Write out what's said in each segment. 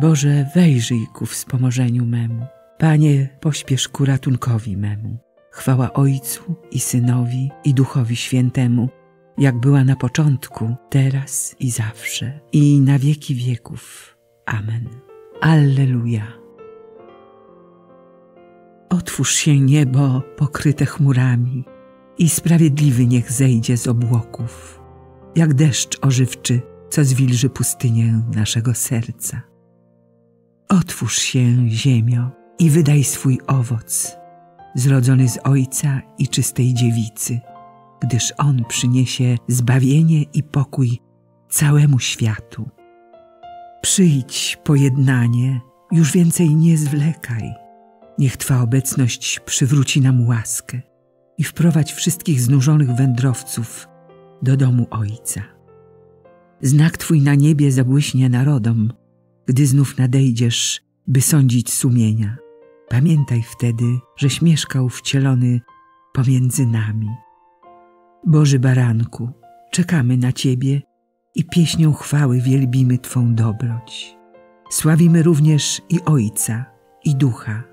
Boże, wejrzyj ku wspomożeniu memu. Panie, pośpiesz ku ratunkowi memu. Chwała Ojcu i Synowi i Duchowi Świętemu, jak była na początku, teraz i zawsze, i na wieki wieków. Amen. Alleluja. Otwórz się niebo pokryte chmurami i sprawiedliwy niech zejdzie z obłoków, jak deszcz ożywczy, co zwilży pustynię naszego serca. Otwórz się, ziemio, i wydaj swój owoc, zrodzony z Ojca i czystej dziewicy, gdyż On przyniesie zbawienie i pokój całemu światu. Przyjdź, pojednanie, już więcej nie zwlekaj. Niech Twa obecność przywróci nam łaskę i wprowadź wszystkich znużonych wędrowców do domu Ojca. Znak Twój na niebie zabłyśnie narodom, gdy znów nadejdziesz, by sądzić sumienia. Pamiętaj wtedy, żeś mieszkał wcielony pomiędzy nami. Boży Baranku, czekamy na Ciebie i pieśnią chwały wielbimy Twą dobroć. Sławimy również i Ojca, i Ducha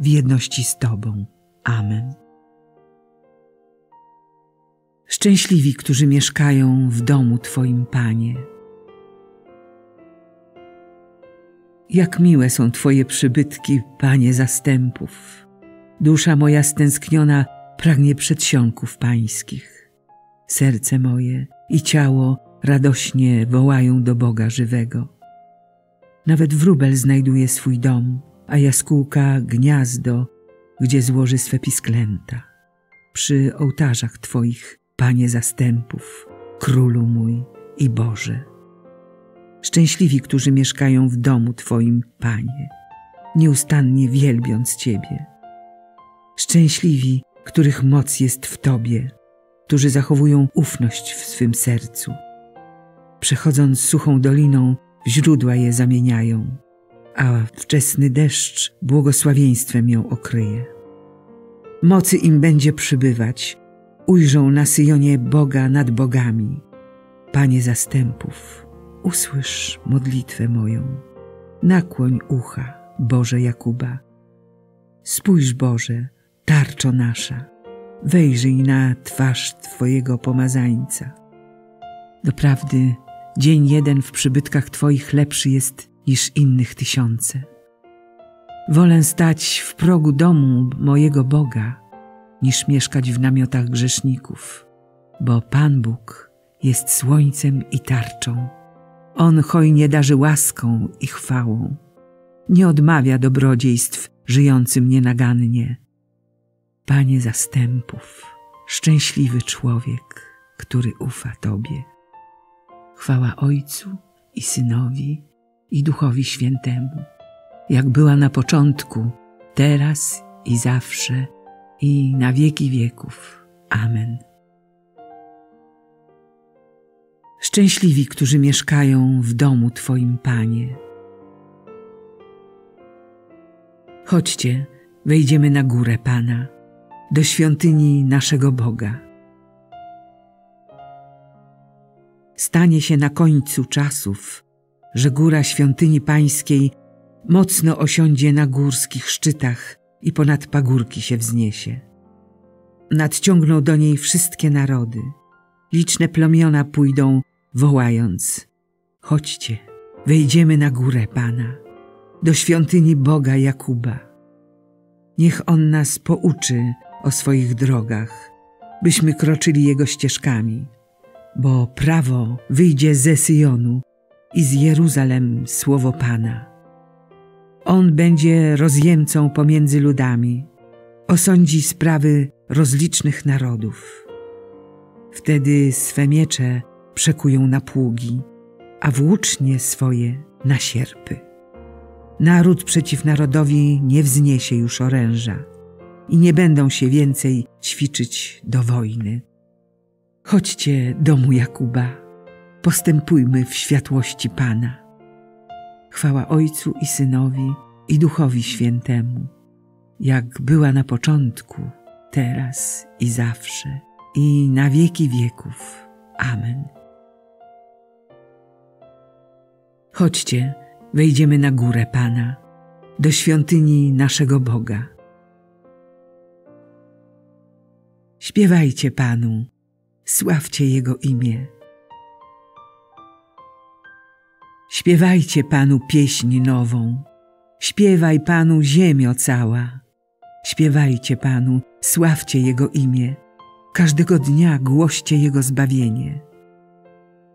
w jedności z Tobą. Amen. Szczęśliwi, którzy mieszkają w domu Twoim, Panie. Jak miłe są Twoje przybytki, Panie zastępów. Dusza moja stęskniona pragnie przedsionków Pańskich. Serce moje i ciało radośnie wołają do Boga żywego. Nawet wróbel znajduje swój dom, a jaskółka gniazdo, gdzie złoży swe pisklęta. Przy ołtarzach Twoich, Panie zastępów, Królu mój i Boże. Szczęśliwi, którzy mieszkają w domu Twoim, Panie, nieustannie wielbiąc Ciebie. Szczęśliwi, których moc jest w Tobie, którzy zachowują ufność w swym sercu. Przechodząc suchą doliną, źródła je zamieniają, a wczesny deszcz błogosławieństwem ją okryje. Mocy im będzie przybywać, ujrzą na Syjonie Boga nad bogami. Panie zastępów, usłysz modlitwę moją. Nakłoń ucha, Boże Jakuba. Spójrz, Boże, tarczo nasza, wejrzyj na twarz Twojego pomazańca. Doprawdy, dzień jeden w przybytkach Twoich lepszy jest niż innych tysiące. Wolę stać w progu domu mojego Boga, niż mieszkać w namiotach grzeszników, bo Pan Bóg jest słońcem i tarczą. On hojnie darzy łaską i chwałą. Nie odmawia dobrodziejstw żyjącym nienagannie. Panie zastępów, szczęśliwy człowiek, który ufa Tobie. Chwała Ojcu i Synowi i Duchowi Świętemu, jak była na początku, teraz i zawsze i na wieki wieków. Amen. Szczęśliwi, którzy mieszkają w domu Twoim, Panie. Chodźcie, wejdziemy na górę Pana, do świątyni naszego Boga. Stanie się na końcu czasów, że góra świątyni pańskiej mocno osiądzie na górskich szczytach i ponad pagórki się wzniesie. Nadciągną do niej wszystkie narody. Liczne plemiona pójdą, wołając: Chodźcie, wejdziemy na górę Pana, do świątyni Boga Jakuba. Niech On nas pouczy o swoich drogach, byśmy kroczyli Jego ścieżkami, bo prawo wyjdzie ze Syjonu i z Jeruzalem słowo Pana. On będzie rozjemcą pomiędzy ludami, osądzi sprawy rozlicznych narodów. Wtedy swe miecze przekują na pługi, a włócznie swoje na sierpy. Naród przeciw narodowi nie wzniesie już oręża i nie będą się więcej ćwiczyć do wojny. Chodźcie, domu Jakuba, postępujmy w światłości Pana. Chwała Ojcu i Synowi i Duchowi Świętemu, jak była na początku, teraz i zawsze, i na wieki wieków. Amen. Chodźcie, wejdziemy na górę Pana, do świątyni naszego Boga. Śpiewajcie Panu, sławcie Jego imię. Śpiewajcie Panu pieśń nową, śpiewaj Panu ziemio cała. Śpiewajcie Panu, sławcie Jego imię, każdego dnia głoście Jego zbawienie.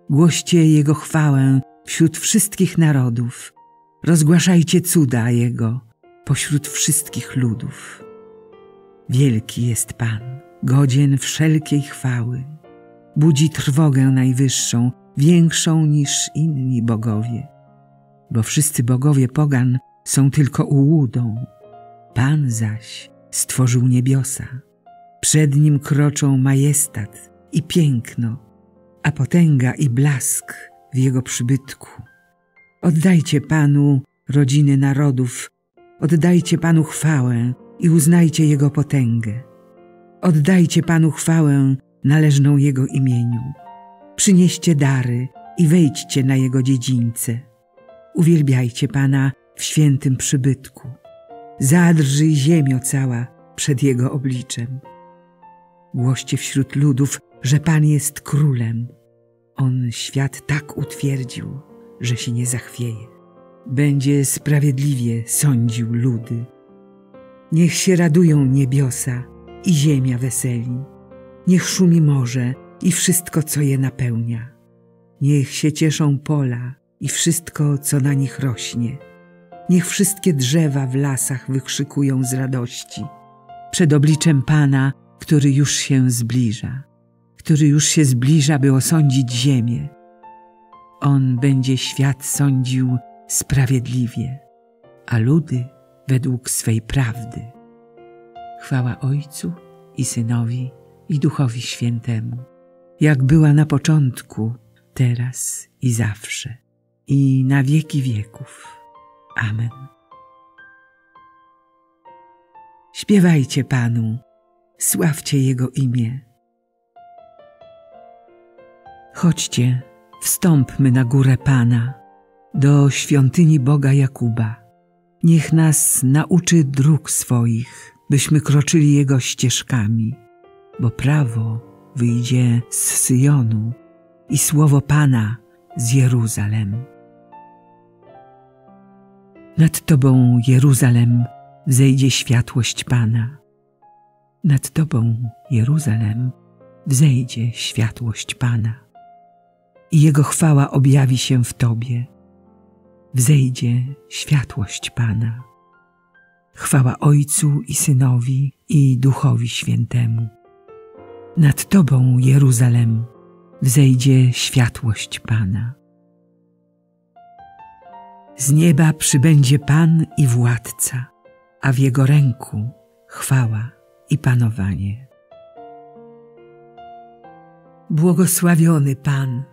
Głoście Jego chwałę wśród wszystkich narodów, rozgłaszajcie cuda Jego pośród wszystkich ludów. Wielki jest Pan, godzien wszelkiej chwały, budzi trwogę najwyższą, większą niż inni bogowie. Bo wszyscy bogowie pogan są tylko ułudą, Pan zaś stworzył niebiosa. Przed nim kroczą majestat i piękno, a potęga i blask w jego przybytku. Oddajcie Panu rodziny narodów, oddajcie Panu chwałę i uznajcie Jego potęgę. Oddajcie Panu chwałę należną Jego imieniu. Przynieście dary i wejdźcie na Jego dziedzińce. Uwielbiajcie Pana w świętym przybytku. Zadrżyj ziemio cała przed Jego obliczem. Głoście wśród ludów, że Pan jest królem. On świat tak utwierdził, że się nie zachwieje. Będzie sprawiedliwie sądził ludy. Niech się radują niebiosa i ziemia weseli. Niech szumi morze i wszystko, co je napełnia. Niech się cieszą pola i wszystko, co na nich rośnie. Niech wszystkie drzewa w lasach wykrzykują z radości. Przed obliczem Pana, który już się zbliża, który już się zbliża, by osądzić ziemię. On będzie świat sądził sprawiedliwie, a ludy według swej prawdy. Chwała Ojcu i Synowi i Duchowi Świętemu, jak była na początku, teraz i zawsze, i na wieki wieków. Amen. Śpiewajcie Panu, sławcie Jego imię. Chodźcie, wstąpmy na górę Pana, do świątyni Boga Jakuba. Niech nas nauczy dróg swoich, byśmy kroczyli Jego ścieżkami, bo prawo wyjdzie z Syjonu i słowo Pana z Jeruzalem. Nad Tobą, Jeruzalem, wzejdzie światłość Pana. Nad Tobą, Jeruzalem, wzejdzie światłość Pana. I Jego chwała objawi się w Tobie. Wzejdzie światłość Pana. Chwała Ojcu i Synowi i Duchowi Świętemu. Nad Tobą, Jeruzalem, wzejdzie światłość Pana. Z nieba przybędzie Pan i Władca, a w Jego ręku chwała i panowanie. Błogosławiony Pan,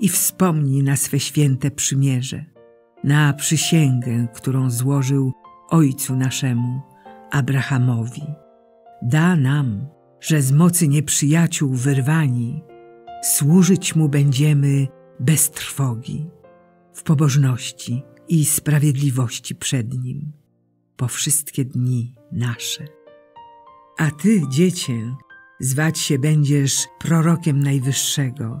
i wspomni na swe święte przymierze, na przysięgę, którą złożył Ojcu naszemu, Abrahamowi. Da nam, że z mocy nieprzyjaciół wyrwani, służyć Mu będziemy bez trwogi w pobożności i sprawiedliwości przed Nim po wszystkie dni nasze. A Ty, dziecię, zwać się będziesz prorokiem Najwyższego,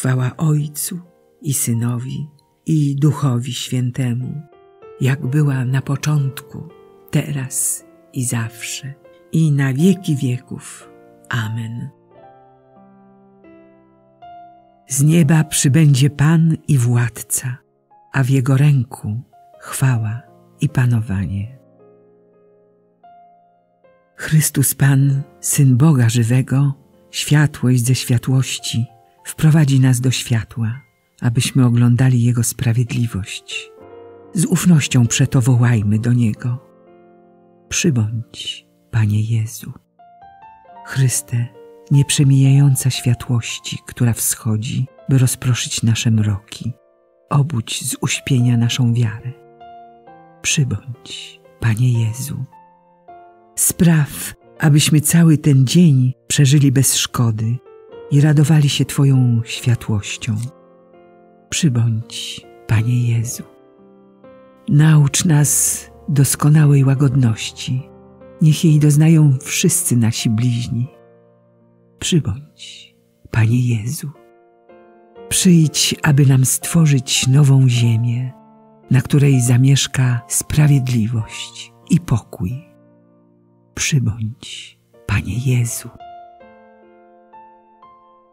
Chwała Ojcu i Synowi i Duchowi Świętemu, jak była na początku, teraz i zawsze, i na wieki wieków. Amen. Z nieba przybędzie Pan i Władca, a w Jego ręku chwała i panowanie. Chrystus Pan, Syn Boga żywego, światłość ze światłości, wprowadzi nas do światła, abyśmy oglądali Jego sprawiedliwość. Z ufnością przeto wołajmy do Niego. Przybądź, Panie Jezu. Chryste, nieprzemijająca światłości, która wschodzi, by rozproszyć nasze mroki. Obudź z uśpienia naszą wiarę. Przybądź, Panie Jezu. Spraw, abyśmy cały ten dzień przeżyli bez szkody i radowali się Twoją światłością. Przybądź, Panie Jezu. Naucz nas doskonałej łagodności. Niech jej doznają wszyscy nasi bliźni. Przybądź, Panie Jezu. Przyjdź, aby nam stworzyć nową ziemię, na której zamieszka sprawiedliwość i pokój. Przybądź, Panie Jezu.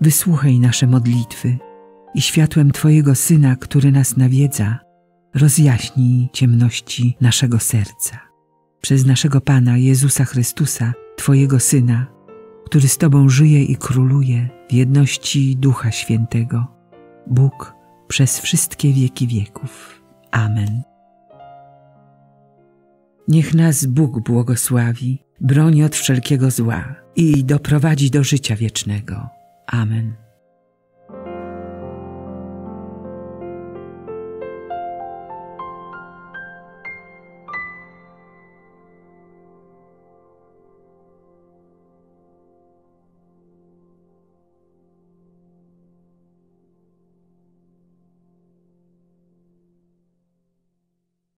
wysłuchaj nasze modlitwy i światłem Twojego Syna, który nas nawiedza, rozjaśnij ciemności naszego serca. Przez naszego Pana Jezusa Chrystusa, Twojego Syna, który z Tobą żyje i króluje w jedności Ducha Świętego, Bóg przez wszystkie wieki wieków. Amen. Niech nas Bóg błogosławi, broni od wszelkiego zła i doprowadzi do życia wiecznego. Amen.